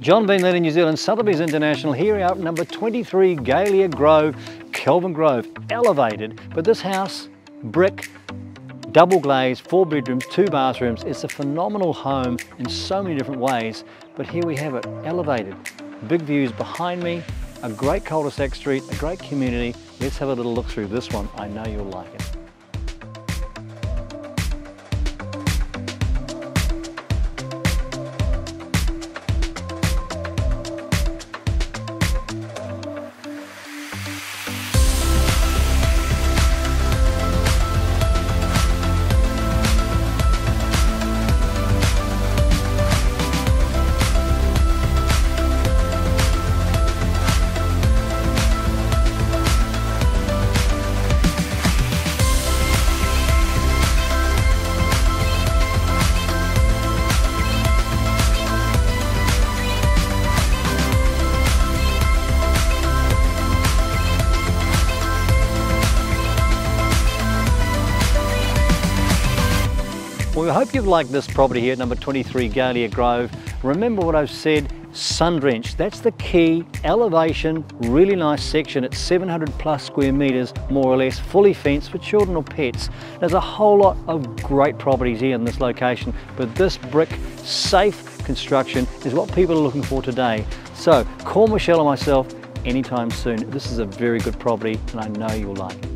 John Bean Linen New Zealand, Sotheby's International, here out number 23 Galea Grove, Kelvin Grove, elevated. But this house, brick, double glazed, four bedrooms, two bathrooms. It's a phenomenal home in so many different ways. But here we have it, elevated. Big views behind me, a great cul-de-sac street, a great community. Let's have a little look through this one. I know you'll like it. Well, we hope you've liked this property here at number 23 Galea Grove. Remember what I've said, sun drenched. That's the key, elevation, really nice section at 700 plus square meters, more or less, fully fenced for children or pets. There's a whole lot of great properties here in this location, but this brick, safe construction is what people are looking for today. So call Michelle or myself anytime soon. This is a very good property and I know you'll like it.